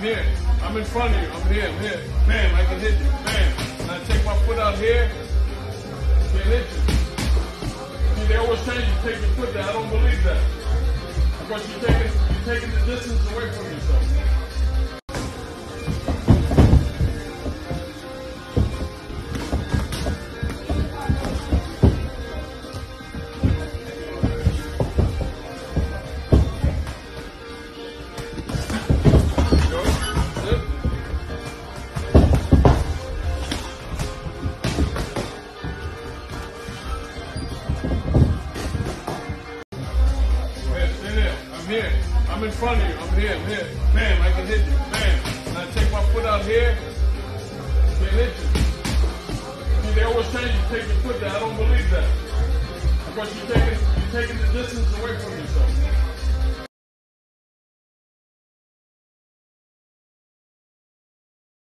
here. I'm in front of you. I'm here. I'm here. Bam, I can hit you. Bam. And I take my foot out here. Can't hit you. See, they always tell you, take your foot down. I don't believe that. Because you're taking, you're taking the distance away from yourself. Here. I'm in front of you. I'm here. I'm here. Bam, I can hit you. Bam. And I take my foot out here. Can't hit you. See, they always tell you take your foot down. I don't believe that. Because you're taking, you're taking the distance away from yourself.